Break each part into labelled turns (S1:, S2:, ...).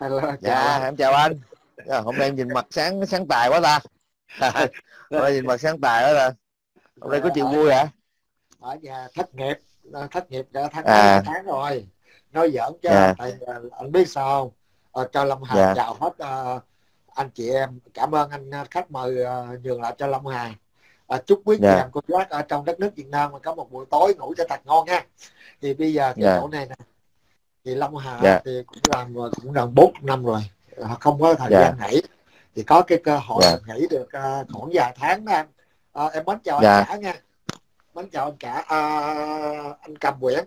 S1: Hello, chào
S2: dạ
S1: anh.
S2: em chào anh dạ, hôm nay nhìn mặt sáng sáng tài quá ta hôm nay nhìn mặt sáng tài quá ta hôm nay có chuyện vui hả
S1: ở nhà thất nghiệp thất nghiệp đã tháng
S2: À.
S1: à. tháng rồi nói giỡn chứ
S2: Dạ.
S1: tại anh biết sao không? Ờ, cho Lâm Hà
S2: Dạ.
S1: chào hết ờ, anh chị em cảm ơn anh ờ, khách mời ờ, nhường lại cho Lâm Hà Ờ, chúc quý chị
S2: Dạ.
S1: em cô bác ở trong đất nước Việt Nam có một buổi tối ngủ cho thật ngon nha thì bây giờ cái
S2: Dạ.
S1: chỗ này nè thì Lâm Hà
S2: Dạ.
S1: thì cũng làm cũng gần 4 năm rồi không có thời
S2: Dạ.
S1: gian nghỉ thì có cái cơ hội
S2: Dạ.
S1: nghỉ được ờ, khoảng vài tháng đó anh Ờ, em mến chào
S2: Dạ.
S1: anh cả nha mến chào anh cả à, anh Cầm Nguyễn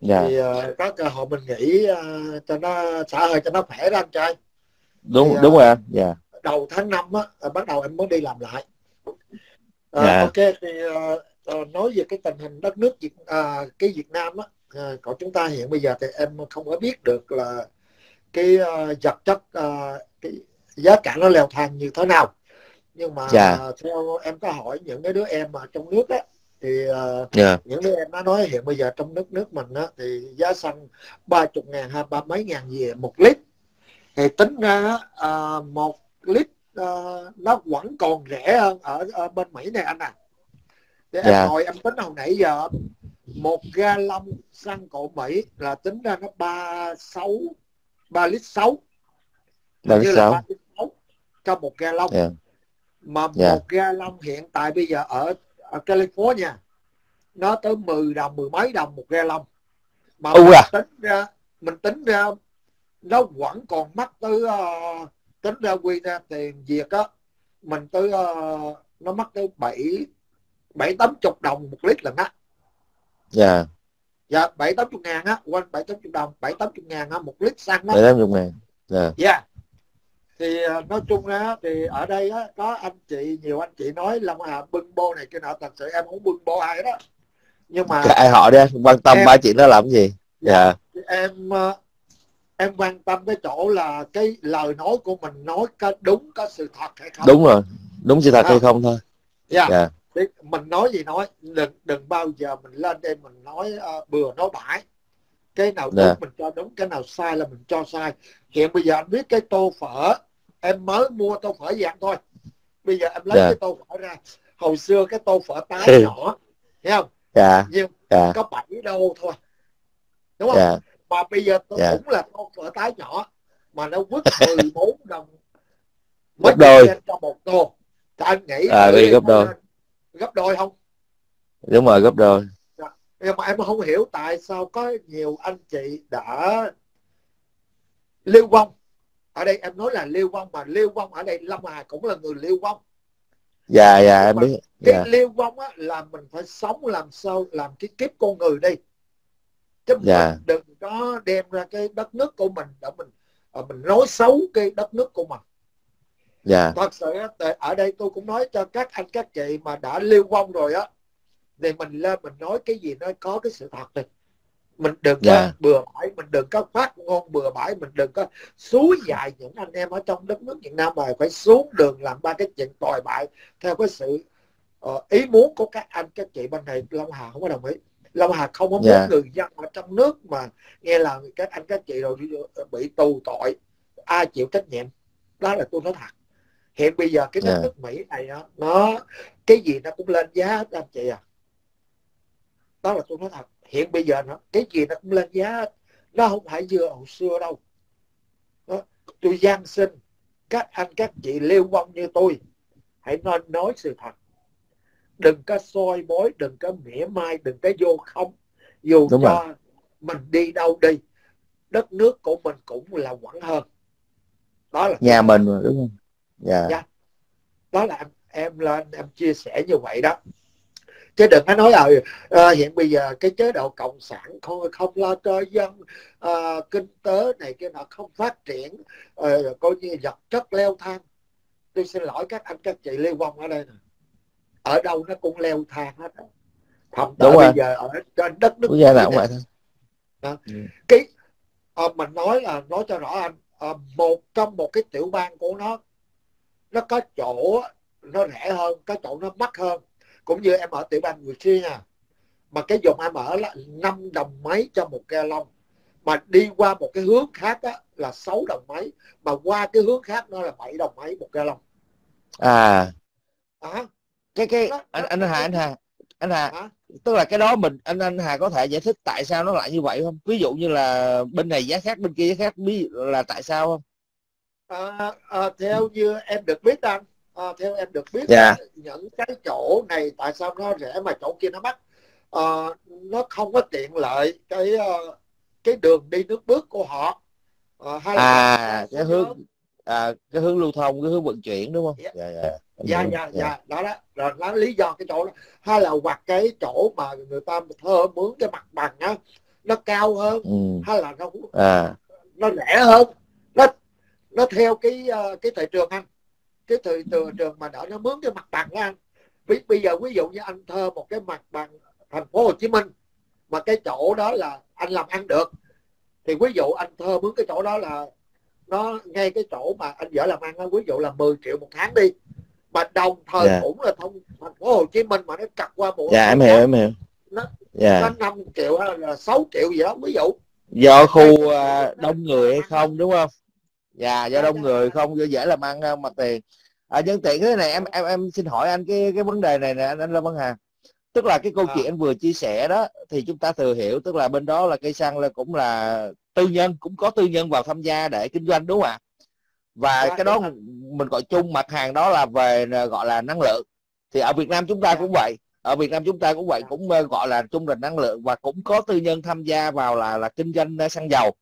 S2: dạ
S1: thì ờ, có cơ hội mình nghỉ ờ, cho nó xả hơi cho nó khỏe đó anh trai
S2: đúng
S1: Thì,
S2: đúng rồi anh dạ
S1: đầu tháng 5 á bắt đầu em mới đi làm lại Ờ,
S2: Dạ.
S1: ok thì ờ, nói về cái tình hình đất nước Việt à, cái Việt Nam á của chúng ta hiện bây giờ thì em không có biết được là cái ờ, vật chất ờ, cái giá cả nó leo thang như thế nào nhưng mà
S2: Dạ.
S1: theo em có hỏi những cái đứa em ở trong nước á thì ờ,
S2: dạ
S1: những đứa em nó nói hiện bây giờ trong nước nước mình á, thì giá xăng ba chục ngàn hay ba mấy ngàn gì một lít thì tính ra à, một lít à, nó vẫn còn rẻ hơn ở, ở bên Mỹ này anh à để
S2: Dạ.
S1: em ngồi em tính hồi nãy giờ một ga lông xăng của Mỹ là tính ra nó ba sáu ba lít sáu như là
S2: sáu.
S1: ba lít sáu cho một ga lông
S2: dạ
S1: mà
S2: Dạ.
S1: một ga lông hiện tại bây giờ ở, ở California nó tới 10 đồng mười mấy đồng một ga lông mà mình
S2: à.
S1: tính ra mình tính ra nó vẫn còn mắc tới ờ, tính ra quy ra tiền việt á mình tới ờ, nó mắc tới bảy bảy tám chục đồng một lít lần á
S2: dạ.
S1: Dạ bảy tám chục ngàn á. Quanh bảy tám chục đồng. Bảy tám chục ngàn á một lít xăng á.
S2: Bảy tám chục ngàn. Dạ.
S1: Dạ. Thì ờ, nói chung á thì ở đây á có anh chị nhiều anh chị nói Long Hà bưng bô này kia nọ thật sự em không bưng bô ai đó. Nhưng mà
S2: Cái ai họ đi quan tâm
S1: Em-
S2: ba chuyện đó làm cái gì. Dạ.
S1: Em ờ, em quan tâm cái chỗ là cái lời nói của mình nói có đúng có sự thật hay không.
S2: đúng rồi. Đúng sự thật hay
S1: À.
S2: không thôi.
S1: Dạ.
S2: dạ
S1: Thì mình nói gì nói đừng đừng bao giờ mình lên đây mình nói ờ, bừa nói bãi. Cái nào đúng
S2: Dạ.
S1: mình cho đúng, cái nào sai là mình cho sai. Hiện bây giờ anh biết cái tô phở em mới mua tô phở ăn thôi. Bây giờ em lấy
S2: Dạ.
S1: cái tô phở ra. Hồi xưa cái tô phở tái
S2: Ừ.
S1: nhỏ, thấy không?
S2: dạ
S1: Nhưng
S2: dạ
S1: có 7 đô thôi. Đúng không?
S2: dạ
S1: Mà bây giờ tôi
S2: Dạ.
S1: cũng là tô phở tái nhỏ mà nó quất 14 đồng.
S2: Gấp đôi.
S1: cho một tô. Thì anh nghĩ
S2: À, vì
S1: đi,
S2: gấp đôi.
S1: Gấp đôi không?
S2: đúng rồi gấp đôi.
S1: Nhưng mà em không hiểu tại sao có nhiều anh chị đã lưu vong. Ở đây em nói là lưu vong mà lưu vong ở đây Lâm Hà cũng là người lưu vong.
S2: Dạ dạ em biết.
S1: cái
S2: dạ.
S1: lưu vong á là mình phải sống làm sao làm cái kiếp con người đi. Chứ
S2: Dạ.
S1: mình đừng có đem ra cái đất nước của mình để mình ờ, mình nói xấu cái đất nước của mình
S2: dạ.
S1: Thật sự ở đây tôi cũng nói cho các anh các chị mà đã lưu vong rồi á thì mình lên mình nói cái gì nó có cái sự thật đi mình đừng có
S2: Dạ.
S1: bừa bãi mình đừng có phát ngôn bừa bãi mình đừng có suối dài những anh em ở trong đất nước Việt Nam mà phải xuống đường làm ba cái chuyện tồi bại theo cái sự ờ, ý muốn của các anh các chị bên này. Long Hà không có đồng ý. Long Hà không có muốn
S2: Dạ.
S1: người dân ở trong nước mà nghe là các anh các chị rồi bị tù tội ai chịu trách nhiệm? Đó là tôi nói thật hiện bây giờ cái đất
S2: Dạ.
S1: nước Mỹ này đó, nó cái gì nó cũng lên giá hết anh chị à. Đó là tôi nói thật. Hiện bây giờ nó cái gì nó cũng lên giá hết. nó không phải như hồi xưa đâu. Đó. tôi gian xin các anh các chị lưu vong như tôi hãy nên nói sự thật. Đừng có soi bói đừng có mỉa mai đừng có vô không. Dù
S2: Đúng
S1: cho mình đi đâu đi đất nước của mình cũng là vẫn hơn. Đó là
S2: nhà mình mà đúng không dạ.
S1: Dạ. đó là em em lên em chia sẻ như vậy đó. Chứ đừng có nói ờ ờ, hiện bây giờ cái chế độ cộng sản không không lo cho dân ờ, kinh tế này kia nọ không phát triển ờ, coi như vật chất leo thang. Tôi xin lỗi các anh các chị lưu vong ở đây nè. Ở đâu nó cũng leo thang hết thậm chí bây
S2: rồi.
S1: giờ ở trên đất nước
S2: quốc gia nào
S1: Mỹ
S2: cũng
S1: này,
S2: vậy thôi.
S1: Cái ờ, mình nói là nói cho rõ anh ờ, một trong một cái tiểu bang của nó nó có chỗ nó rẻ hơn có chỗ nó mắc hơn. Cũng như em ở tiểu bang Virginia mà cái vùng em ở là 5 đồng mấy cho một ga lông mà đi qua một cái hướng khác á, là 6 đồng mấy. Mà qua cái hướng khác nó là 7 đồng mấy một gallon.
S2: À.
S1: À,
S2: cái cái
S1: Nó-
S2: anh anh Hà anh Hà. Anh Hà
S1: hả?
S2: tức là cái đó mình anh anh Hà có thể giải thích tại sao nó lại như vậy không? Ví dụ như là bên này giá khác bên kia giá khác ví là tại sao không
S1: à, à, theo như em được biết anh à, theo em được biết
S2: Dạ.
S1: những cái chỗ này tại sao nó rẻ mà chỗ kia nó mắc? À, nó không có tiện lợi cái cái đường đi nước bước của họ. À, hay là
S2: à cái hướng à, cái hướng lưu thông cái hướng vận chuyển đúng không?
S1: Dạ.
S2: dạ dạ.
S1: Dạ dạ. dạ. Đó đó. Rồi nó lý do cái chỗ đó. Hay là hoặc cái chỗ mà người ta thơ mướn cái mặt bằng á nó cao hơn
S2: ừ.
S1: hay là nó
S2: à.
S1: nó rẻ hơn nó theo cái ờ, cái thị trường anh. Cái thị trường trường mà đỡ nó mướn cái mặt bằng anh. Bây, bây giờ ví dụ như anh thơ một cái mặt bằng thành phố Hồ Chí Minh mà cái chỗ đó là anh làm ăn được thì ví dụ anh thơ mướn cái chỗ đó là nó ngay cái chỗ mà anh dở làm ăn á, ví dụ là 10 triệu một tháng đi. Mà đồng thời
S2: Dạ.
S1: cũng là thông thành phố Hồ Chí Minh mà nó cặp qua bộ
S2: dạ em hiểu em hiểu.
S1: Nó-
S2: dạ.
S1: nó 5 triệu hay là 6 triệu gì đó ví dụ.
S2: Do khu à, đông người hay không đúng không dạ do
S1: Dạ,
S2: đông
S1: dạ,
S2: người không do dễ làm ăn à, mặt tiền. À, nhân tiện thế này em em em xin hỏi anh cái cái vấn đề này nè anh anh Lâm Văn Hà. Tức là cái câu
S1: À.
S2: chuyện anh vừa chia sẻ đó thì chúng ta thừa hiểu tức là bên đó là cây xăng là cũng là tư nhân cũng có tư nhân vào tham gia để kinh doanh đúng không ạ? Và
S1: Dạ,
S2: cái đó mình gọi chung mặt hàng đó là về à, gọi là năng lượng. Thì ở Việt Nam chúng ta cũng vậy ở Việt Nam chúng ta cũng vậy cũng ờ, gọi là chung là năng lượng và cũng có tư nhân tham gia vào là là kinh doanh ờ, xăng dầu.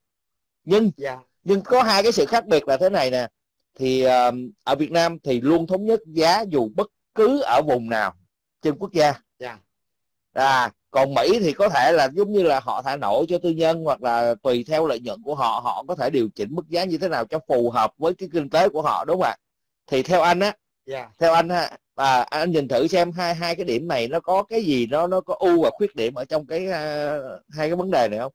S2: Nhưng
S1: dạ
S2: nhưng có hai cái sự khác biệt là thế này nè. Thì ờ, ở Việt Nam thì luôn thống nhất giá dù bất cứ ở vùng nào trên quốc gia.
S1: Dạ.
S2: À còn Mỹ thì có thể là giống như là họ thả nổi cho tư nhân hoặc là tùy theo lợi nhuận của họ họ có thể điều chỉnh mức giá như thế nào cho phù hợp với cái kinh tế của họ đúng không ạ? Thì theo anh á
S1: dạ.
S2: theo anh ha à, anh nhìn thử xem hai hai cái điểm này nó có cái gì nó nó có ưu và khuyết điểm ở trong cái à, hai cái vấn đề này không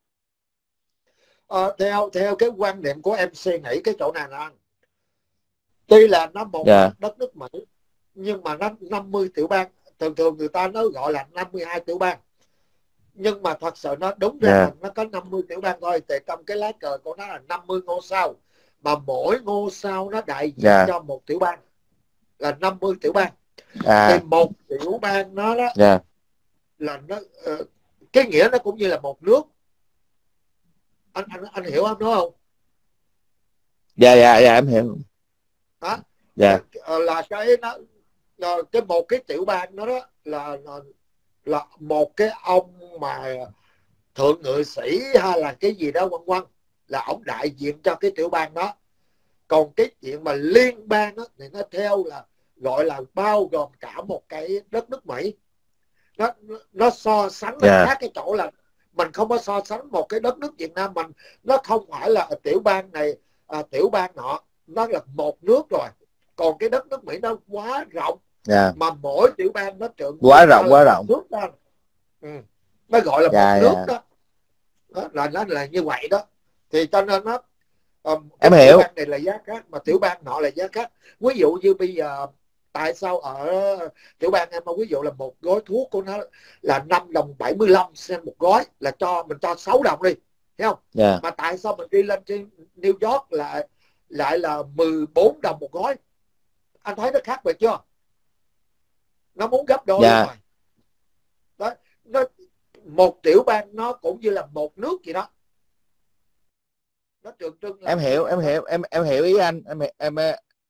S1: Ờ, theo theo cái quan niệm của em suy nghĩ cái chỗ này là anh tuy là nó một
S2: Dạ.
S1: đất nước Mỹ nhưng mà nó 50 tiểu bang thường thường người ta nó gọi là 52 tiểu bang nhưng mà thật sự nó đúng ra
S2: Dạ.
S1: là nó có 50 tiểu bang thôi thì trong cái lá cờ của nó là 50 ngôi sao mà mỗi ngôi sao nó đại diện
S2: Dạ.
S1: cho một tiểu bang là 50 tiểu bang
S2: à
S1: thì một tiểu bang nó đó
S2: dạ
S1: là nó ờ, cái nghĩa nó cũng như là một nước anh anh anh hiểu em nói không?
S2: Dạ dạ dạ em hiểu.
S1: Đó
S2: dạ.
S1: Ờ, là cái nó là cái một cái tiểu bang đó, đó là, là là một cái ông mà thượng nghị sĩ hay là cái gì đó vân vân là ông đại diện cho cái tiểu bang đó. Còn cái chuyện mà liên bang đó, thì nó theo là gọi là bao gồm cả một cái đất nước Mỹ. Nó nó so sánh là
S2: Dạ.
S1: khác cái chỗ là mình không có so sánh một cái đất nước Việt Nam mình nó không phải là tiểu bang này à, tiểu bang nọ nó là một nước rồi còn cái đất nước Mỹ nó quá rộng
S2: dạ
S1: mà mỗi tiểu bang nó trưởng
S2: Quá rộng, quá rộng.
S1: nước đó. Ừ. nó gọi là
S2: Dạ,
S1: một nước
S2: dạ.
S1: đó. đó là nó là như vậy đó thì cho nên nó um,
S2: Em hiểu.
S1: tiểu bang này là giá khác mà tiểu bang nọ là giá khác ví dụ như bây giờ tại sao ở tiểu bang em ví dụ là một gói thuốc của nó là 5 đồng 75 cent một gói là cho mình cho 6 đồng đi thấy không?
S2: Dạ.
S1: Mà tại sao mình đi lên trên New York lại lại là 14 đồng một gói? Anh thấy nó khác biệt chưa? Nó muốn gấp đôi
S2: Dạ.
S1: rồi. Đó nó một tiểu bang nó cũng như là một nước gì đó. Nó tượng trưng là
S2: em hiểu em hiểu em em hiểu ý anh. Em em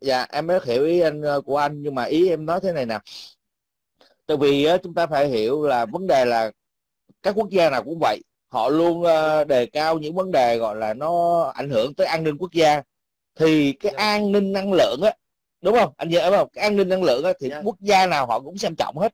S2: dạ em rất hiểu ý anh ờ, của anh nhưng mà ý em nói thế này nè. Tại vì á, chúng ta phải hiểu là vấn đề là các quốc gia nào cũng vậy. Họ luôn ờ, đề cao những vấn đề gọi là nó ảnh hưởng tới an ninh quốc gia. Thì cái
S1: Dạ.
S2: an ninh năng lượng á đúng không? Anh nhớ không? Cái an ninh năng lượng á thì
S1: Dạ.
S2: quốc gia nào họ cũng xem trọng hết.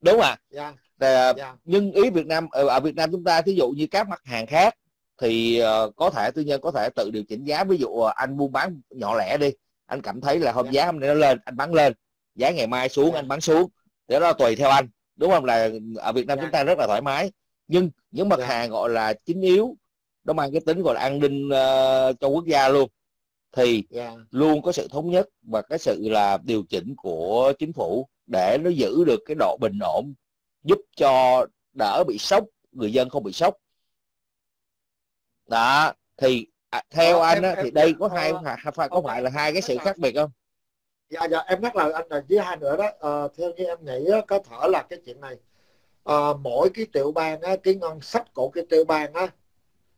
S2: Đúng không ạ?
S1: Dạ.
S2: Ờ,
S1: dạ.
S2: nhưng ý Việt Nam ở, Việt Nam chúng ta thí dụ như các mặt hàng khác thì ờ, có thể tư nhân có thể tự điều chỉnh giá. Ví dụ ờ, anh buôn bán nhỏ lẻ đi anh cảm thấy là hôm
S1: Dạ.
S2: giá hôm nay nó lên anh bán lên. Giá ngày mai xuống
S1: Dạ.
S2: anh bán xuống. Để đó tùy theo anh đúng không? Là ở Việt Nam
S1: Dạ.
S2: chúng ta rất là thoải mái. Nhưng những mặt hàng gọi là chính yếu nó mang cái tính gọi là an ninh ờ, cho quốc gia luôn. Thì
S1: dạ.
S2: luôn có sự thống nhất và cái sự là điều chỉnh của chính phủ để nó giữ được cái độ bình ổn giúp cho đỡ bị sốc người dân không bị sốc. Đó thì à, theo ờ, anh á, em, thì đây có hai phải có phải là hai cái sự khác biệt không?
S1: Dạ dạ em nhắc lời anh là với hai nữa đó. À, theo như em nghĩ á, có thể là cái chuyện này à, mỗi cái tiểu bang á, cái ngân sách của cái tiểu bang á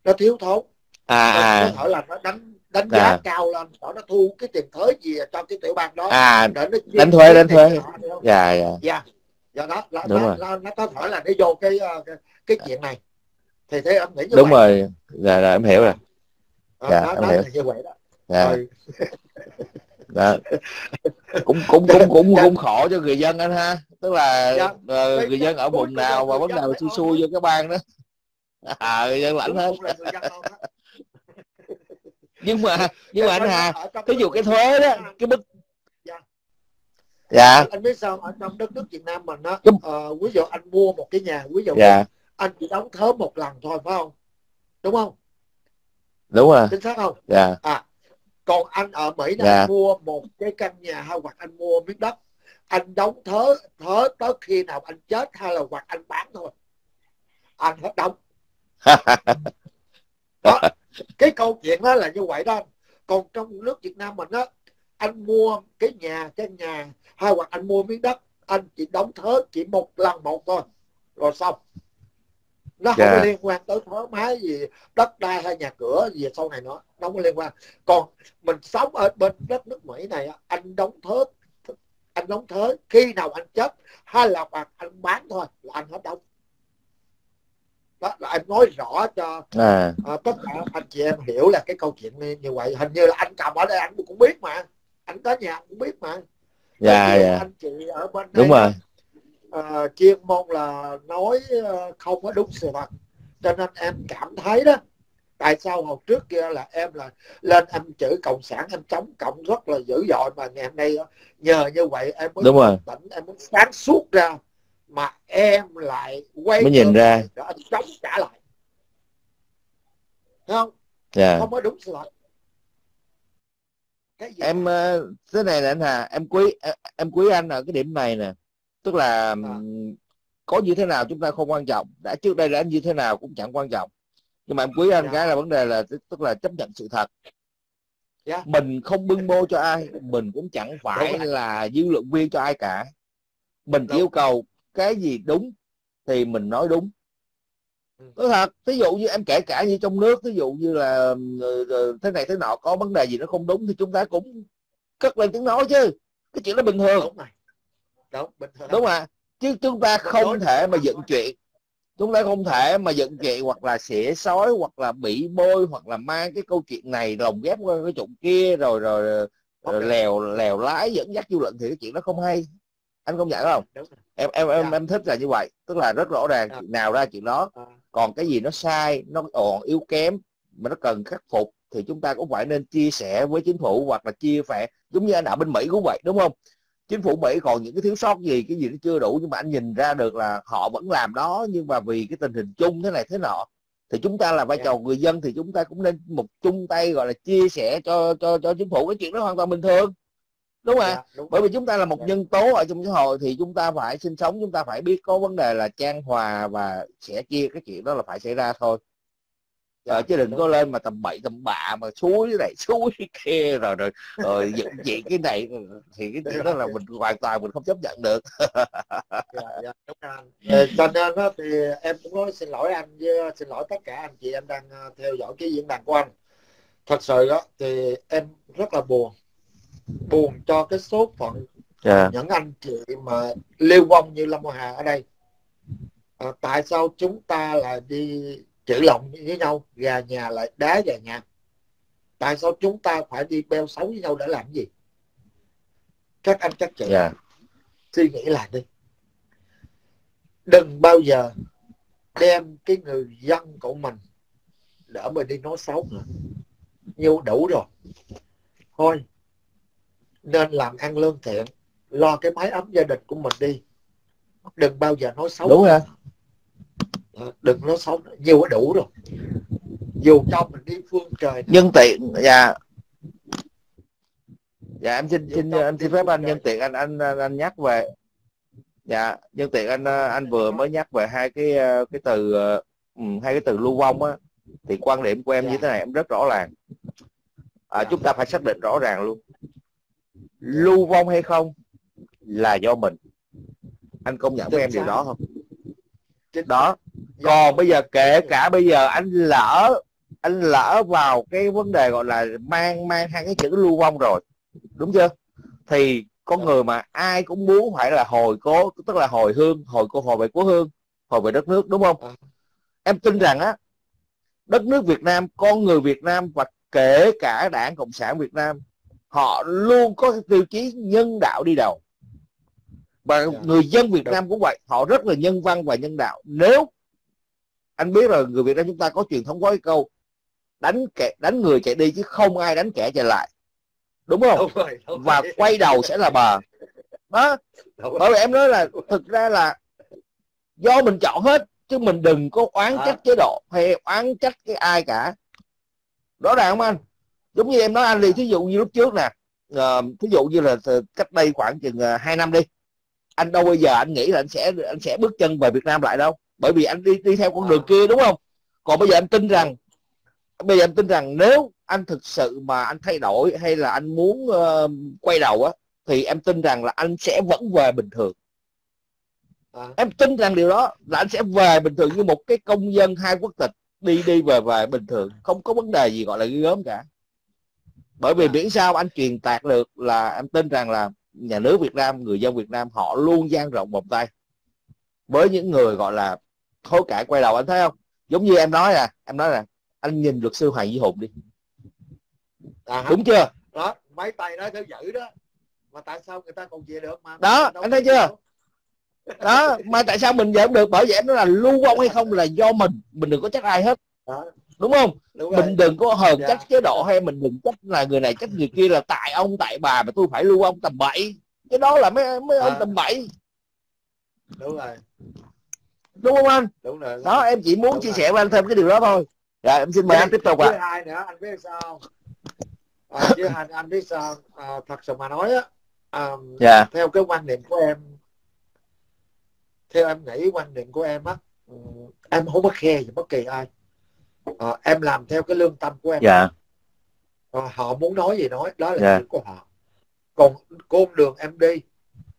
S1: nó thiếu thốn.
S2: À, à.
S1: có thể là nó đánh đánh giá à. cao lên để nó thu cái tiền thuế gì cho cái tiểu bang đó.
S2: À để nó đánh thuế đánh thuế. dạ
S1: dạ. Dạ. Do đó là, Đúng nó, rồi. nó có thể là nó vô cái cái, cái chuyện này. Thì thế em nghĩ như
S2: Đúng vậy. rồi. Dạ, dạ em hiểu rồi
S1: à, dạ, đó, em đó hiểu. là như vậy đó
S2: dạ. rồi đó. cũng cũng cũng cũng cũng khổ cho người dân anh ha tức là dạ. uh, người dân ở vùng nào và vấn đề xui xui vô cái bang đó à, người dân lãnh hết nhưng mà nhưng mà anh Hà ví dụ cái thuế đó cái mức
S1: dạ. dạ anh biết sao ở trong đất nước Việt Nam mình uh, ví dụ anh mua một cái nhà ví dụ dạ. anh chỉ đóng thuế một lần thôi phải không đúng không
S2: đúng rồi.
S1: Chính xác không?
S2: Dạ.
S1: À còn anh ở Mỹ này dạ. mua một cái căn nhà hay hoặc anh mua miếng đất? Anh đóng thuế thuế tới khi nào anh chết hay là hoặc anh bán thôi? Anh hết đóng. Đó cái câu chuyện đó là như vậy đó. Còn trong nước Việt Nam mình á anh mua cái nhà cái nhà hay hoặc anh mua miếng đất anh chỉ đóng thuế chỉ một lần một thôi. Rồi xong nó không yeah. Dạ. liên quan tới thuế má gì đất đai hay nhà cửa gì sau này nữa. Nó không liên quan. Còn mình sống ở bên đất nước Mỹ này anh đóng thuế anh đóng thuế khi nào anh chết hay là hoặc anh bán thôi là anh hết đóng. Đó là anh nói rõ cho à. uh, tất cả anh chị em hiểu là cái câu chuyện như, như vậy. Hình như là anh cầm ở đây anh cũng biết mà. Anh tới nhà cũng biết mà.
S2: Dạ dạ.
S1: anh chị ở bên
S2: đây đúng rồi
S1: uh, chuyên môn là nói uh, không có đúng sự thật. Cho nên em cảm thấy đó tại sao hồi trước kia là em là lên em chữ cộng sản em chống cộng rất là dữ dội mà ngày hôm nay nhờ như vậy em mới
S2: đúng rồi.
S1: tỉnh em mới sáng suốt ra mà em lại quay
S2: mới nhìn ra.
S1: đó chống trả lại. Thấy không?
S2: Yeah.
S1: không có đúng sự thật.
S2: Em uh, thế này là anh Hà em quý em quý anh ở cái điểm này nè tức là à. có như thế nào chúng ta không quan trọng. Đã trước đây là anh như thế nào cũng chẳng quan trọng. Nhưng mà em quý anh yeah. cái là vấn đề là tức là chấp nhận sự thật. Yeah. mình không bưng bô cho ai mình cũng chẳng phải là dư luận viên cho ai cả. Mình chỉ yêu cầu cái gì đúng thì mình nói đúng. Ừ. nói thật ví dụ như em kể cả như trong nước ví dụ như là ờ, ờ, thế này thế nọ có vấn đề gì nó không đúng thì chúng ta cũng cất lên tiếng nói chứ. Cái chuyện đó bình thường.
S1: Đúng rồi đúng bình thường.
S2: Đúng à chứ chúng ta không thể mà dựng chuyện. Chúng ta không thể mà dựng chuyện hoặc là xỉa sói hoặc là bị bôi hoặc là mang cái câu chuyện này lồng ghép qua cái chuyện kia rồi rồi, rồi lèo lèo lái dẫn dắt dư luận thì cái chuyện đó không hay. Anh công nhận không? Em em em dạ. em thích là như vậy. Tức là rất rõ ràng dạ. chuyện nào ra chuyện đó. À. còn cái gì nó sai nó còn yếu kém mà nó cần khắc phục thì chúng ta cũng phải nên chia sẻ với chính phủ hoặc là chia sẻ. Giống như anh ở bên Mỹ cũng vậy đúng không chính phủ Mỹ còn những cái thiếu sót gì cái gì nó chưa đủ nhưng mà anh nhìn ra được là họ vẫn làm đó nhưng mà vì cái tình hình chung thế này thế nọ thì chúng ta là vai trò người dân thì chúng ta cũng nên một chung tay gọi là chia sẻ cho cho cho chính phủ. Cái chuyện đó hoàn toàn bình thường đúng không ạ? Dạ, bởi vì chúng ta là một dạ. nhân tố ở trong xã hội thì chúng ta phải sinh sống chúng ta phải biết có vấn đề là trang hòa và sẻ chia cái chuyện đó là phải xảy ra thôi dạ, ờ, chứ đừng có lên mà tầm bậy tầm bạ mà suối này suối kia rồi rồi rồi dựng chuyện cái này thì cái chuyện đó là mình hoàn toàn mình không chấp nhận được
S1: dạ, dạ. Ờ, cho nên đó thì em cũng nói xin lỗi anh với xin lỗi tất cả anh chị em đang ờ, theo dõi cái diễn đàn của anh thật sự đó thì em rất là buồn buồn cho cái số phận yeah. Dạ. những anh chị mà lưu vong như Lâm Hoa Hà ở đây à, tại sao chúng ta là đi chữ lòng với nhau gà nhà lại đá gà nhà. Tại sao chúng ta phải đi beo xấu với nhau để làm gì? Các anh các chị yeah. Dạ. suy nghĩ lại đi. Đừng bao giờ đem cái người dân của mình đỡ mà đi nói xấu. Nữa nhiều đủ rồi. Thôi nên làm ăn lương thiện lo cái mái ấm gia đình của mình đi. Đừng bao giờ nói xấu.
S2: Đúng rồi
S1: đừng nói xấu nhiều đủ rồi. Dù cho mình đi phương trời
S2: nhân tiện dạ. Dạ em xin xin em xin phép anh nhân tiện anh anh anh nhắc về. Dạ nhân tiện anh anh vừa mới nhắc về hai cái cái từ ừ, hai cái từ lưu vong á thì quan điểm của em như
S1: Dạ.
S2: thế này em rất rõ ràng. À,
S1: Dạ.
S2: chúng ta phải xác định rõ ràng luôn. Lưu vong hay không là do mình. Anh công nhận với em điều đó không?
S1: Chính
S2: đó. Còn bây giờ kể cả bây giờ anh lỡ anh lỡ vào cái vấn đề gọi là mang mang hai cái chữ lưu vong rồi đúng chưa thì con
S1: Dạ.
S2: người mà ai cũng muốn phải là hồi cố tức là hồi hương hồi cô hồi về cố hương hồi về đất nước đúng không
S1: À.
S2: em tin rằng á đất nước Việt Nam con người Việt Nam và kể cả đảng cộng sản Việt Nam họ luôn có cái tiêu chí nhân đạo đi đầu và
S1: Dạ.
S2: người dân Việt. Nam cũng vậy họ rất là nhân văn và nhân đạo nếu anh biết là người Việt Nam chúng ta có truyền thống có cái câu đánh kẻ đánh người chạy đi chứ không ai đánh kẻ chạy lại. Đúng không?
S1: Đúng rồi, đúng
S2: và
S1: rồi.
S2: quay đầu sẽ là bờ. Đó.
S1: Rồi.
S2: bởi vì em nói là thực ra là do mình chọn hết chứ mình đừng có oán
S1: À.
S2: trách chế độ hay oán trách cái ai cả. Rõ ràng không anh? Giống như em nói anh đi thí dụ như lúc trước nè ờ, thí dụ như là cách đây khoảng chừng uh, 2 năm đi anh đâu bao giờ anh nghĩ là anh sẽ anh sẽ bước chân về Việt Nam lại đâu bởi vì anh đi đi theo con
S1: À.
S2: đường kia đúng không còn bây giờ anh tin rằng bây giờ anh tin rằng nếu anh thực sự mà anh thay đổi hay là anh muốn ờ, quay đầu á thì em tin rằng là anh sẽ vẫn về bình thường
S1: À.
S2: em tin rằng điều đó là anh sẽ về bình thường như một cái công dân hai quốc tịch đi đi về về bình thường không có vấn đề gì gọi là ghê gớm cả bởi vì
S1: Dạ.
S2: miễn sao anh truyền đạt được là em tin rằng là nhà nước Việt Nam người dân Việt Nam họ luôn dang rộng vòng tay với những người gọi là hối cải quay đầu anh thấy không? Giống như em nói à em nói là anh nhìn luật sư Hoàng Duy Hùng đi.
S1: À,
S2: đúng chưa?
S1: đó mấy tay đó theo giữ đó. Mà tại sao người ta còn về được mà?
S2: Đó, anh thấy chưa? đó mà tại sao mình về không được? Bởi vì em nói là lưu vong hay không là do mình. Mình đừng có trách ai hết.
S1: Đó,
S2: đúng không?
S1: Đúng rồi.
S2: mình đừng có hờn
S1: Dạ.
S2: trách chế độ hay mình đừng trách là người này trách người kia là tại ông tại bà mà tôi phải lưu ông tầm bậy. Cái đó là mấy mấy ông
S1: À.
S2: tầm bậy.
S1: Đúng rồi
S2: đúng không anh?
S1: Đúng rồi
S2: đó em chỉ muốn
S1: Đúng
S2: chia
S1: rồi.
S2: sẻ với anh thêm cái điều đó thôi. Dạ em xin mời anh tiếp tục ạ.
S1: Hai nữa anh biết sao? À, với anh anh biết sao? À, thật sự mà nói á à,
S2: dạ.
S1: theo cái quan niệm của em theo em nghĩ quan niệm của em á ừ, em không có khe gì bất kỳ ai. Ờ, em làm theo cái lương tâm của em.
S2: Dạ.
S1: Ờ, họ muốn nói gì nói đó là
S2: Dạ.
S1: chuyện của họ. Còn con đường em đi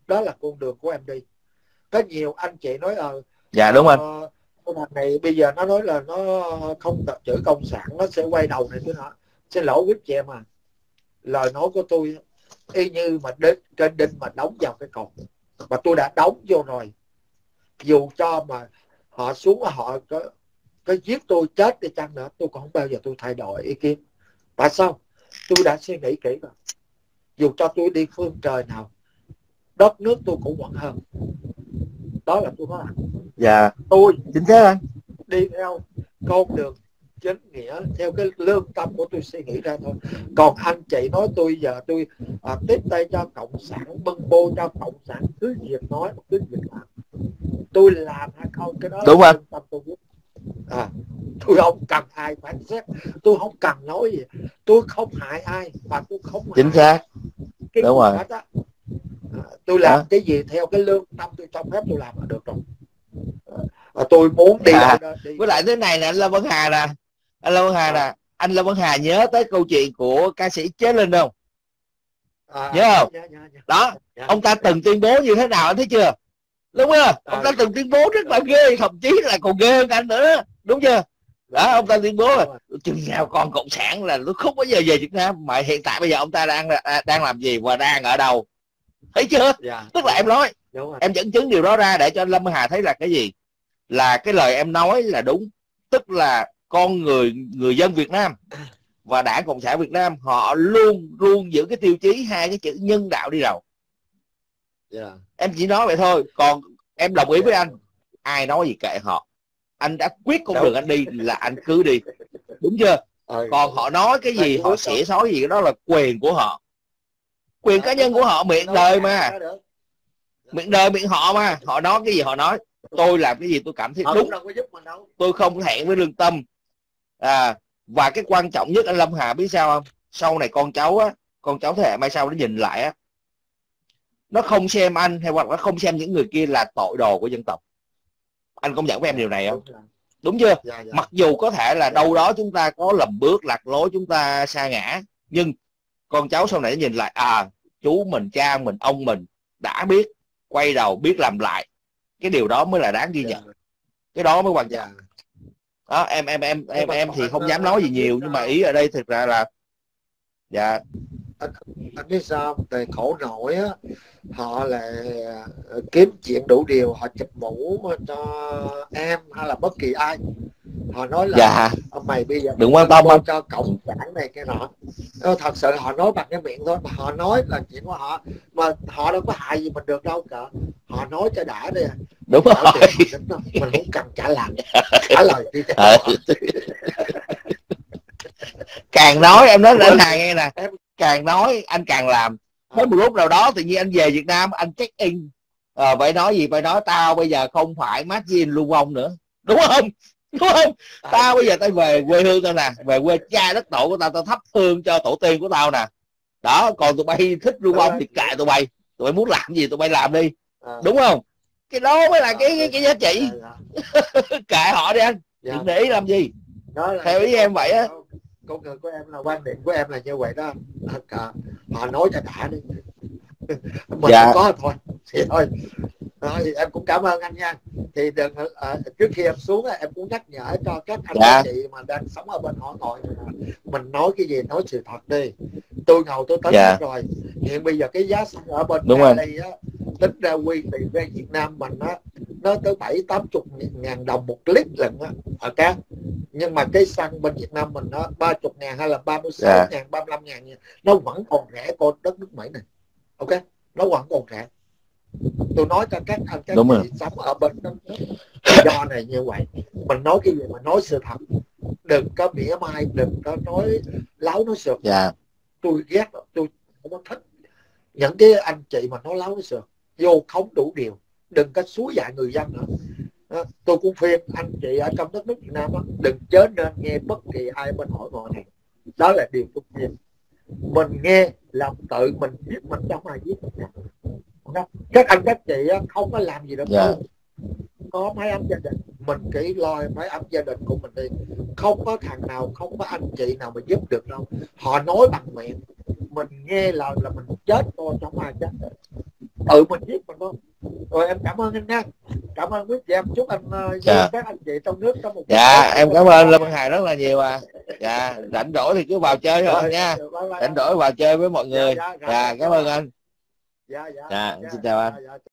S1: đó là con đường của em đi. Có nhiều anh chị nói ờ
S2: dạ đúng anh
S1: ờ, cái thằng này bây giờ nó nói là nó không tập chữ cộng sản, nó sẽ quay đầu này thế nọ. Xin lỗi quý chị em à lời nói của tôi, y như mà đến, trên đinh mà đóng vào cái cột. Mà tôi đã đóng vô rồi. Dù cho mà họ xuống họ có có giết tôi chết đi chăng nữa, tôi cũng không bao giờ tôi thay đổi ý kiến. Tại sao? Tôi đã suy nghĩ kỹ rồi. Dù cho tôi đi phương trời nào, đất nước tôi cũng vẫn hơn. Đó là tôi nói. là
S2: dạ
S1: tôi
S2: chính xác anh
S1: đi theo con đường chính nghĩa theo cái lương tâm của tôi suy nghĩ ra thôi còn anh chị nói tôi giờ tôi à, tiếp tay cho cộng sản bưng bô cho cộng sản cứ việc nói cứ việc làm tôi làm hay không cái đó
S2: Đúng anh.
S1: lương tâm tôi biết à, tôi không cần ai phán xét tôi không cần nói gì tôi không hại ai và tôi không
S2: chính xác
S1: cái
S2: Đúng rồi.
S1: á. À, tôi làm
S2: Đó.
S1: cái gì theo cái lương tâm tôi cho phép tôi làm là được rồi à, tôi muốn đi
S2: À,
S1: đâu đó đi.
S2: Với lại thế này nè anh Lâm Văn Hà nè. Anh Lâm Văn Hà nè. Anh Lâm Văn Hà nhớ tới câu chuyện của ca sĩ Chế Linh không?
S1: À,
S2: nhớ không?
S1: nhớ, nhớ, nhớ.
S2: đó
S1: Nhớ.
S2: ông ta từng tuyên bố như thế nào anh thấy chưa? Đúng không? Ông ta từng tuyên bố rất là ghê thậm chí là còn ghê hơn anh nữa. Đúng chưa? Đó ông ta tuyên bố là chừng nào còn cộng sản là tôi không bao giờ về Việt Nam. Mà hiện tại bây giờ ông ta đang đang làm gì và đang ở đâu? Thấy chưa?
S1: Dạ.
S2: Tức là em nói em dẫn chứng điều đó ra để cho anh Lâm Hà thấy là cái gì là cái lời em nói là đúng. Tức là con người người dân Việt Nam và đảng cộng sản Việt Nam họ luôn luôn giữ cái tiêu chí hai cái chữ nhân đạo đi đầu.
S1: Dạ.
S2: Em chỉ nói vậy thôi. Còn em đồng ý với anh ai nói gì kệ họ. Anh đã quyết con đường anh đi là anh cứ đi. Đúng chưa?
S1: Ừ.
S2: còn họ nói cái gì họ xỉa xói gì đó là quyền của họ. Quyền cá nhân của họ miệng đời mà. miệng đời miệng họ mà. Họ nói cái gì họ nói tôi làm cái gì tôi cảm thấy
S1: họ
S2: đúng.
S1: đâu có giúp mình đâu.
S2: Tôi không hẹn với lương tâm. À và cái quan trọng nhất anh Lâm Hà biết sao không? Sau này con cháu á con cháu thế hệ mai sau nó nhìn lại á nó không xem anh hay hoặc nó không xem những người kia là tội đồ của dân tộc. Anh công nhận với em điều này không?
S1: Đúng
S2: chưa?
S1: Dạ, dạ.
S2: mặc dù có thể là đâu đó chúng ta có lầm bước lạc lối chúng ta sa ngã nhưng con cháu sau này nhìn lại à chú mình cha mình ông mình đã biết quay đầu biết làm lại cái điều đó mới là đáng ghi nhận. Cái đó mới quan trọng.
S1: Dạ.
S2: đó em em em em em thì không dám nói gì nhiều nhưng mà ý ở đây thực ra là dạ
S1: anh biết sao tề khổ nổi á họ là ờ, kiếm chuyện đủ điều họ chụp mũ cho em hay là bất kỳ ai. Họ nói là
S2: dạ.
S1: "Ờ, mày bây giờ
S2: đừng quan tâm anh.
S1: cho cộng sản này cái nọ. Ờ, thật sự họ nói bằng cái miệng thôi mà họ nói là chuyện của họ mà họ đâu có hại gì mình được đâu cả. Họ nói cho đã đi.
S2: Đúng
S1: Trả
S2: rồi.
S1: tiền mình không cần trả lời trả lời đi họ.
S2: càng nói em nói anh hàng nghe nè.
S1: Em-
S2: càng nói anh càng làm. Tới một lúc nào đó tự nhiên anh về Việt Nam anh check in. Ờ, phải nói gì phải nói tao bây giờ không phải Martin Lưu Vong nữa. Đúng không? Đúng không? Tao bây giờ tao về quê hương tao nè về quê cha đất tổ của tao tao thắp hương cho tổ tiên của tao nè. Đó còn tụi bay thích Lưu Vong thì kệ tụi bay. Tụi bay muốn làm gì tụi bay làm đi.
S1: Ờ.
S2: đúng không? Cái đó mới là cái cái, cái giá trị.
S1: Dạ, dạ.
S2: kệ họ đi anh.
S1: Dạ.
S2: đừng để ý làm gì. Theo ý em vậy á.
S1: Con người của em là quan điểm của em là như vậy đó. À, họ nói cho đã đi. Mình
S2: Dạ.
S1: có thôi. Thì thôi. Thì em cũng cảm ơn anh nha. Thì đừng à, trước khi em xuống em cũng nhắc nhở cho các anh
S2: Dạ.
S1: chị mà đang sống ở bên họ nè, mình nói cái gì nói sự thật đi. Tôi ngầu tôi tính
S2: Dạ.
S1: rồi. Hiện bây giờ cái giá xăng ở bên
S2: Đúng rồi.
S1: đây á tính ra quy tiền ra Việt Nam mình á nó tới bảy tám chục ngàn đồng một lít lần á. Ở cá nhưng mà cái xăng bên Việt Nam mình nó ba chục ngàn hay là ba mươi sáu
S2: Dạ.
S1: ngàn ba mươi lăm ngàn nha. nó vẫn còn rẻ con đất nước Mỹ này. Ok? Nó vẫn còn rẻ. Tôi nói cho các anh các
S2: Đúng rồi.
S1: chị sống ở bên đất nước do này như vậy mình nói cái gì mà nói sự thật. Đừng có mỉa mai đừng có nói láo nói sượt
S2: dạ.
S1: Tôi ghét tôi không có thích những cái anh chị mà nói láo nói sượt vô không đủ điều. Đừng có xúi dại người dân nữa tôi cũng khuyên anh chị ở trong đất nước Việt Nam đó, đừng chớ nên nghe bất kỳ ai bên hội ngồi này. Đó là điều tôi khuyên. Mình nghe làm tự mình giết mình trong ai mình Đó. các anh các chị không có làm gì được
S2: Dạ.
S1: đâu. Có máy ấm gia đình mình kỹ lo máy ấm gia đình của mình đi. Không có thằng nào không có anh chị nào mà giúp được đâu. Họ nói bằng miệng. Mình nghe là là mình chết thôi trong ai chết tự mình giết mình thôi rồi em cảm ơn anh nha. Cảm ơn quý chị em chúc anh uh,
S2: Dạ.
S1: các anh chị trong nước trong một
S2: dạ em cảm ơn Lâm Văn Hải rất là nhiều à. Dạ rảnh rỗi thì cứ vào chơi thôi
S1: Rồi,
S2: nha. rảnh rỗi vào chơi với mọi người.
S1: Dạ, dạ,
S2: dạ cảm ơn anh.
S1: Dạ dạ.
S2: Dạ, xin chào anh.
S1: dạ, dạ.